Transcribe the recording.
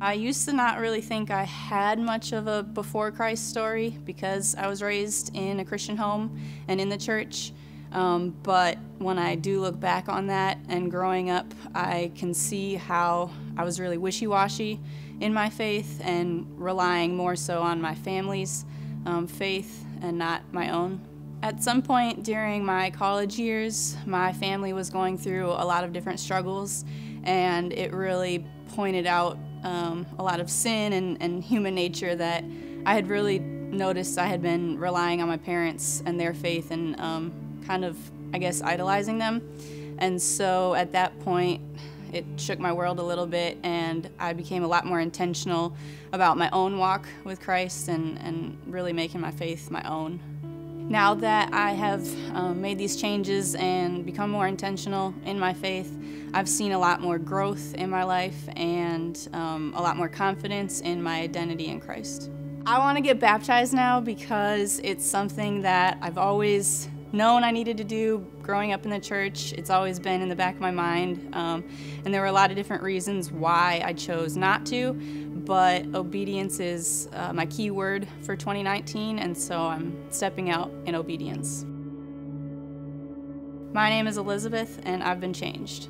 I used to not really think I had much of a before Christ story because I was raised in a Christian home and in the church. Um, but when I do look back on that and growing up, I can see how I was really wishy washy in my faith and relying more so on my family's um, faith and not my own. At some point during my college years, my family was going through a lot of different struggles, and it really pointed out um, a lot of sin and, and human nature that I had really noticed I had been relying on my parents and their faith and um, kind of, I guess, idolizing them. And so at that point, it shook my world a little bit, and I became a lot more intentional about my own walk with Christ and, and really making my faith my own. Now that I have um, made these changes and become more intentional in my faith, I've seen a lot more growth in my life and um, a lot more confidence in my identity in Christ. I want to get baptized now because it's something that I've always known I needed to do growing up in the church. It's always been in the back of my mind. Um, and there were a lot of different reasons why I chose not to, but obedience is uh, my key word for 2019, and so I'm stepping out in obedience. My name is Elizabeth, and I've been changed.